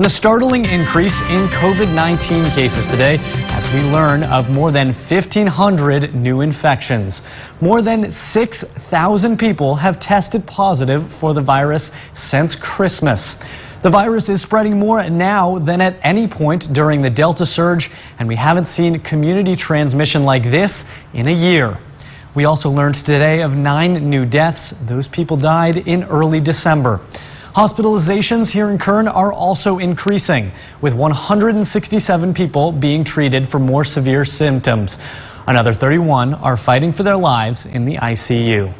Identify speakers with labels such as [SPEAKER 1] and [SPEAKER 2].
[SPEAKER 1] And a startling increase in COVID 19 cases today as we learn of more than 1,500 new infections. More than 6,000 people have tested positive for the virus since Christmas. The virus is spreading more now than at any point during the Delta surge, and we haven't seen community transmission like this in a year. We also learned today of nine new deaths. Those people died in early December. Hospitalizations here in Kern are also increasing, with 167 people being treated for more severe symptoms. Another 31 are fighting for their lives in the ICU.